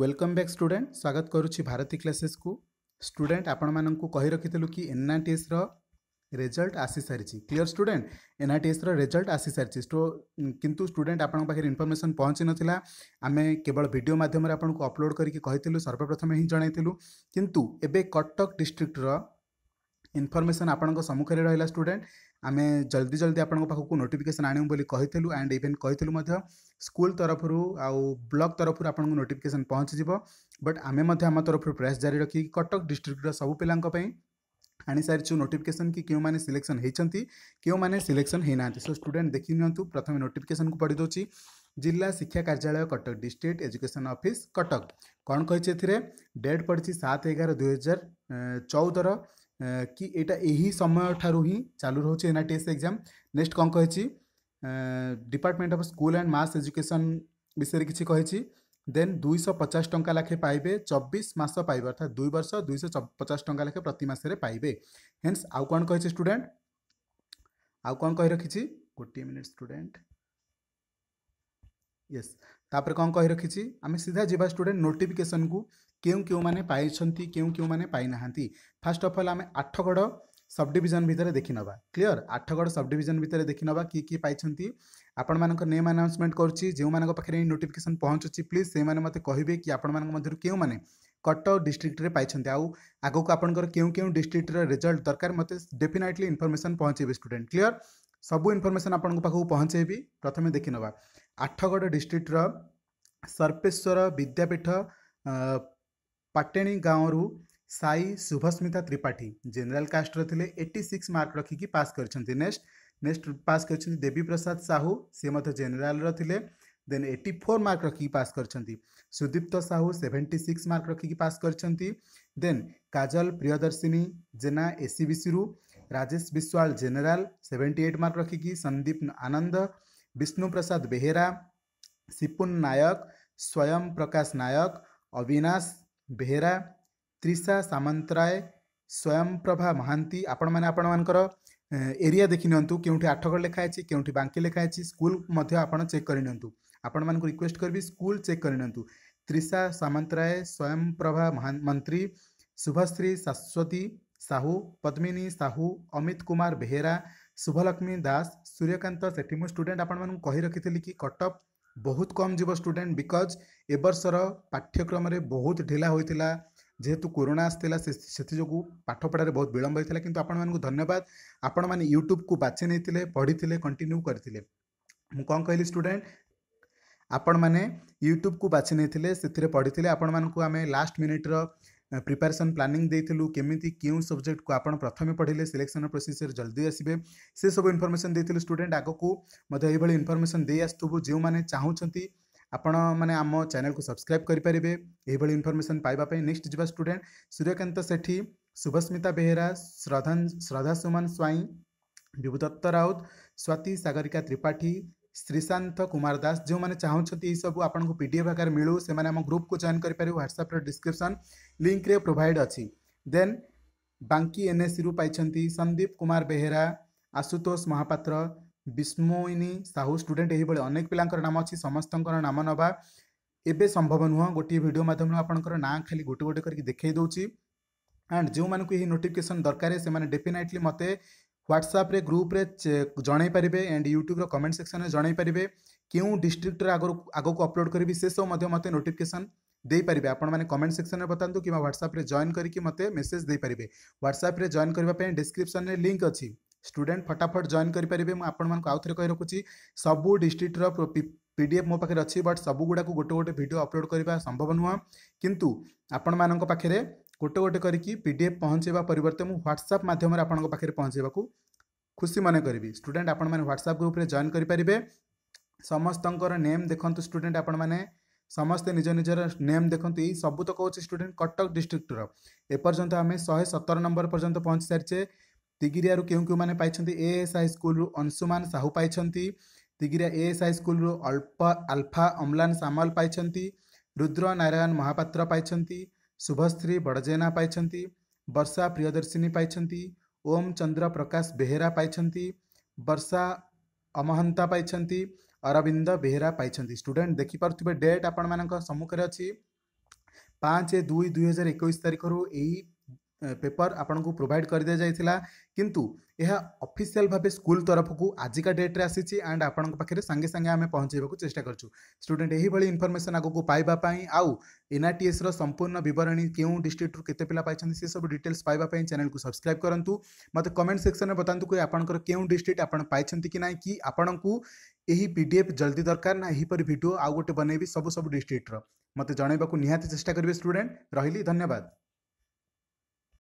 welcome back student स्वागत करुँच Bharati classes को स्टूडेंट आपण मानक कही रखी कि एनआरटीएस रेजल्ट आसी सारी क्लीयर स्टूडेंट टीएस रेजल्ट आसी सारी कितु स्टूडेंट आपर इनफर्मेसन पहुँच नाला आम केवल भिड मध्यम आपको अपलोड करके सर्वप्रथमें ही जनइलु कितु एवं कटक डिस्ट्रिक्टर इनफर्मेसन आपुख में रहा स्टूडेंट आम जल्दी जल्दी आप नोटिफिकेसन आणवु एंड इवेन कही स्कूल तरफ आउ ब्लक तरफ आपको नोटिकेसन पहुँच बट आम आम तरफ प्रयास जारी रखी कटक डिस्ट्रिक्टर सब पिलाई आनी सारी नोटिकेसन कि क्यों मैंने सिलेक्शन होती क्यों मैंने सिलेक्शन होना सो स्टूडेंट देखी नि प्रथम नोटिकेसन को पढ़ी दौर जिला शिक्षा कार्यालय Cuttack district education office Cuttack कौन कही डेट पड़ी सात एगार दुई हजार चौदर କି ଏଇଟା ଏହି ସମୟଠାରୁ ହିଁ ଚାଲୁ ରହୁଛି ଏନ୍ ଆଇ ଏକ୍ଜାମ୍ ନେକ୍ସଟ କ'ଣ କହିଛି department of school and mass education ବିଷୟରେ କିଛି କହିଛି ଦେନ୍ ଦୁଇଶହ ପଚାଶ ଟଙ୍କା ଲେଖେ ପାଇବେ ଚବିଶ ମାସ ପାଇବେ ଅର୍ଥାৎ ଦୁଇ ବର୍ଷ ଦୁଇଶହ ପଚାଶ ଟଙ୍କା ଲେଖେ ପ୍ରତି ମାସରେ ପାଇବେ ହେନ୍ସ ଆଉ କ'ଣ କହିଛି ଷ୍ଟୁଡେଣ୍ଟ ଆଉ କ'ଣ କହି ରଖିଛି ଗୋଟିଏ ମିନିଟ୍ ଷ୍ଟୁଡେଣ୍ଟ ୟେସ୍ ତାପରେ କ'ଣ କହି ରଖିଛି ଆମେ ସିଧା ଯିବା ଷ୍ଟୁଡେଣ୍ଟ ନୋଟିଫିକେସନ୍କୁ क्यों क्यों मैंने पाई क्यों क्यों मैंने पाईना फास्ट अफ अल्ल आम आठगढ़ सब डिजन भितर देखने क्लीयर आठगढ़ सब डिजन भितर देखने किए किए पाई आपण मानक नेम आनाउन्समेंट करोखे नोटिकेसन पहुंचुच्छी प्लीज से मैंने मतलब कहे कि आपर के कटक डिस्ट्रिक्ट्रे पाई आगू आपर क्यों क्यों डिस्ट्रिक्टर रिजल्ट दरकार मत डेफिनेटली इनफर्मेसन पहुंचे स्टूडेंट क्लीयर सब इनफर्मेसन आपको पहुंचे प्रथम देखने आठगढ़ डिस्ट्रिक्टर सर्पेश्वर विद्यापीठ पटेणी गांव रु साई शुभस्मिता त्रिपाठी जेनेल कास्टर थे एट्टी सिक्स मार्क रखिक पास करेक्ट नेक्स्ट नेक्स्ट पास कर देवी प्रसाद साहू सी मत जेनेल थे देन एट्टी फोर मार्क रखिक पास करदीप्त साहू सेवेन्टी सिक्स मार्क रखिक पास करेन काजल प्रियदर्शिनी जेना एसीबीसी रु Rajesh Biswal general seventy eight mark रखिक Sandeep Anand Vishnu Prasad Behera Sipun Nayak Swayam Prakash नायक अविनाश ବେହେରା ତ୍ରିଷା ସାମନ୍ତରାୟ ସ୍ୱୟଂପ୍ରଭା ମହାନ୍ତି ଆପଣମାନେ ଆପଣମାନଙ୍କର ଏରିଆ ଦେଖିନିଅନ୍ତୁ କେଉଁଠି ଆଠଗଡ଼ ଲେଖା ହେଇଛି କେଉଁଠି ବାଙ୍କି ଲେଖା ହେଇଛି ସ୍କୁଲ ମଧ୍ୟ ଆପଣ ଚେକ୍ କରିନିଅନ୍ତୁ ଆପଣମାନଙ୍କୁ ରିକ୍ୱେଷ୍ଟ କରିବି ସ୍କୁଲ ଚେକ୍ କରିନିଅନ୍ତୁ ତ୍ରିଷା ସାମନ୍ତରାୟ ସ୍ୱୟଂପ୍ରଭା ମନ୍ତ୍ରୀ ଶୁଭଶ୍ରୀ ଶାଶ୍ୱତୀ ସାହୁ ପଦ୍ମିନୀ ସାହୁ ଅମିତ କୁମାର ବେହେରା ଶୁଭଲକ୍ଷ୍ମୀ ଦାସ ସୂର୍ଯ୍ୟକାନ୍ତ ସେଠି ମୁଁ ଷ୍ଟୁଡେଣ୍ଟ ଆପଣମାନଙ୍କୁ କହି ରଖିଥିଲି କି କଟକ বহুত কম জীব স্টুডেন্ট বিকজ এবর্ষৰ পাঠ্যক্ৰমৰে বহুত ঢিলা হৈছিল যাতে কোৰোনা আছিল সেতে যো গু পাঠপঢ়াৰ বহুত বিলম্ব হৈছিল কিন্তু আপোনাক ধন্যবাদ আপোন মানে ইউটিউব কো বাচি নেছিল পঢ়িtile কন্টিনিউ কৰিtile মক কাইলী স্টুডেন্ট আপোন মানে ইউটিউব কো বাচি নেছিল সেতেৰে পঢ়িtile আপোনাক আমি লাষ্ট মিনিটৰ प्रिपेरेसन प्लानिंग देमी क्यों सब्जेक्ट को आपड़ प्रथम पढ़ले सिलेक्शन प्रोसेस जल्दी आसवे से सब इनफर्मेसन दे स्टूडेंट आग को मत इनफर्मेसन दे आसतु जो मैंने चाहूँ आपण मैंने आम चेल को सब्सक्राइब करें इनफर्मेसन पाइबा नेक्स्ट जा स्टूडेंट सूर्यकांत सेठी सुभस्मिता बेहरा श्रद्धा श्रद्धा सुमन स्वईं विभुदत्त राउत स्वाति सगरिका त्रिपाठी श्रीशांत कुमार दास जो मैंने चाहूँ सब आपको पी डी एफ आकार मिलू से आम ग्रुप को जॉन करपर ह्वाट्सअप्र डिस्क्रिपन लिंक में प्रोभाइड अच्छी देन बांकी एन एनएससी रु पाई संदीप कुमार बेहेरा आशुतोष महापात्र विस्मोनी साहू स्टूडेंट यही अनेक पिला नाम अच्छी समस्त नाम नवा एवं संभव नुह गोटे भिडियो मध्यम आप खाली गोटे गोटे कर देखे दूसरी एंड जो मैं नोटिफिकेसन दरकारी से डेफिनेटली मतलब ह्वाट्सअप ग्रुप जनई पारे एंड यूट्यूब्र कमेंट सेक्शन में जनई पारे क्यों डिस्ट्रिक्ट आगक अपलोड करी से सब मत नोटिकेसन देपारे कमेंट सेक्शन में बतातु कि ह्वाट्सअप्रे जॉन करके मत मेसेज देपारे ह्वाट्सअप जॉन करने डिस्क्रिप्सन में लिंक अच्छी स्टूडेंट फटाफट जॉन करेंगे मुझे आउ थे कही रखुच्छी सब डिस्ट्रिक्टर पी डी एफ मो पाखे अच्छी बट सब गुड़ाक गोटे गोटे भिडियो अपलोड करवा संभव नुह कि आपण मानक ଗୋଟେ ଗୋଟେ କରିକି ପି ଡି ଏଫ୍ ପହଞ୍ଚାଇବା ପରିବର୍ତ୍ତେ ମୁଁ ହ୍ୱାଟ୍ସଆପ୍ ମାଧ୍ୟମରେ ଆପଣଙ୍କ ପାଖରେ ପହଞ୍ଚାଇବାକୁ ଖୁସି ମନେ କରିବି ଷ୍ଟୁଡେଣ୍ଟ ଆପଣମାନେ ହ୍ୱାଟ୍ସଆପ୍ ଗ୍ରୁପ୍ରେ ଜଏନ୍ କରିପାରିବେ ସମସ୍ତଙ୍କର ନେମ୍ ଦେଖନ୍ତୁ ଷ୍ଟୁଡେଣ୍ଟ ଆପଣମାନେ ସମସ୍ତେ ନିଜ ନିଜର ନେମ୍ ଦେଖନ୍ତୁ ଏଇ ସବୁ ତ କହୁଛି ଷ୍ଟୁଡେଣ୍ଟ କଟକ ଡିଷ୍ଟ୍ରିକ୍ଟର ଏପର୍ଯ୍ୟନ୍ତ ଆମେ ଶହେ ସତର ନମ୍ବର ପର୍ଯ୍ୟନ୍ତ ପହଞ୍ଚି ସାରିଛେ ତିଗିରିଆରୁ କେଉଁ କେଉଁମାନେ ପାଇଛନ୍ତି ଏ ଏସ୍ ହାଇ ସ୍କୁଲରୁ ଅଂଶୁମାନ ସାହୁ ପାଇଛନ୍ତି ତିଗିରିଆ ଏ ଏସ୍ ହାଇ ସ୍କୁଲରୁ ଅଳ୍ପ ଆଲଫା ଅମ୍ଲାନ ସାମଲ ପାଇଛନ୍ତି ରୁଦ୍ର ନାରାୟଣ ମହାପାତ୍ର ପାଇଛନ୍ତି शुभश्री बड़जेना पाई वर्षा प्रियदर्शिनी पाई ओम चंद्र प्रकाश बेहेरा पाई वर्षा अमहंता पाई अरविंद बेहेरा पाई स्टूडेंट देखिपे डेट आपण मान्मुखे अच्छी पाँच दुई दुई हजार एक तारिखर यही पेपर आपण को प्रोवाइड कर दिया जाइला किंतु यह ऑफिशियल भाव स्कूल तरफ को आजिका डेट्रे आसी एंड आपखे सांगे सांगे आम पहुँचे चेस्ट करूडेंट यही इनफर्मेसन आगे पाइबा आउ एस रपूर्ण बरणी के डिस्ट्रिक्ट्रु के पाई से सब डिटेल्स पाइबा चैनल को सब्सक्राइब करूँ मत कमेंट सेक्शन में बतातु कि आपंकर क्यों डिस्ट्रिक्ट आपंट कि ना कि आपड़ीएफ जल्दी दरकार ना यहीपर भिड आउ गोटे बनइबी सब सब डिस्ट्रिक्टर मत जनवाक निहाती चेस्टा करेंगे स्टूडेंट रही धन्यवाद